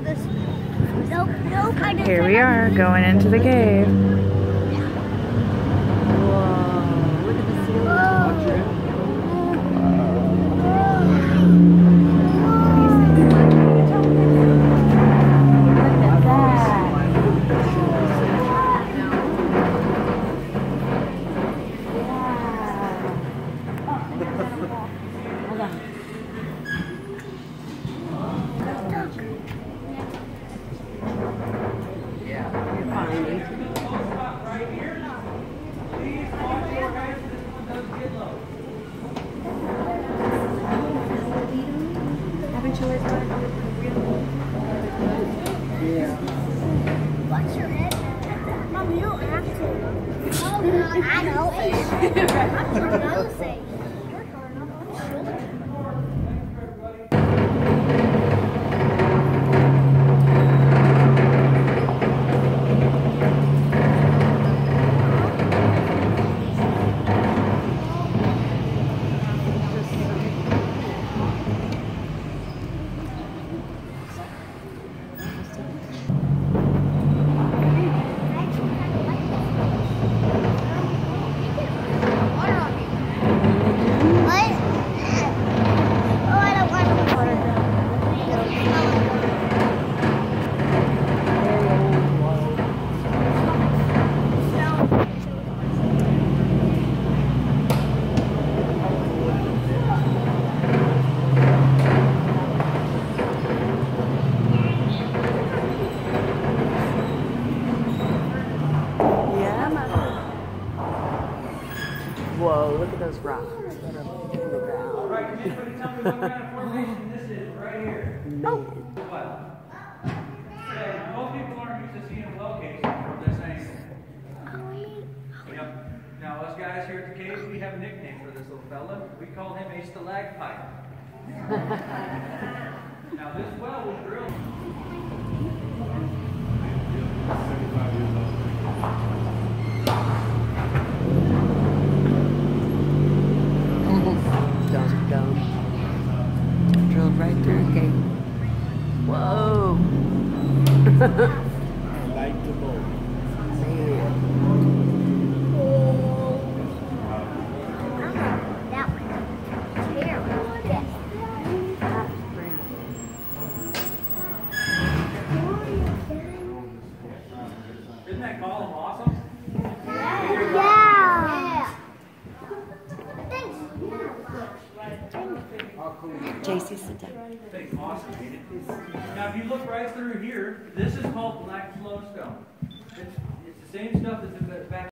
this. Nope, nope. I didn't Here we are going into the cave. What's your head? Mom, you don't have to. Oh, God, I know. I'm turning on look at those rocks that are in the ground. Right, can anybody tell me what kind of formation this is right here? Man. Well, say, most people aren't used to seeing a well casing from this angle. Yep. Now, us guys here at the cave, we have a nickname for this little fella. We call him a stalagmite. now, this well was drilled. Don't go. Drilled right through a gate. Whoa. Like the boat. Isn't that column awesome? JC, sit down. Now, if you look right through here, this is called black flowstone. It's, it's the same stuff that's in the back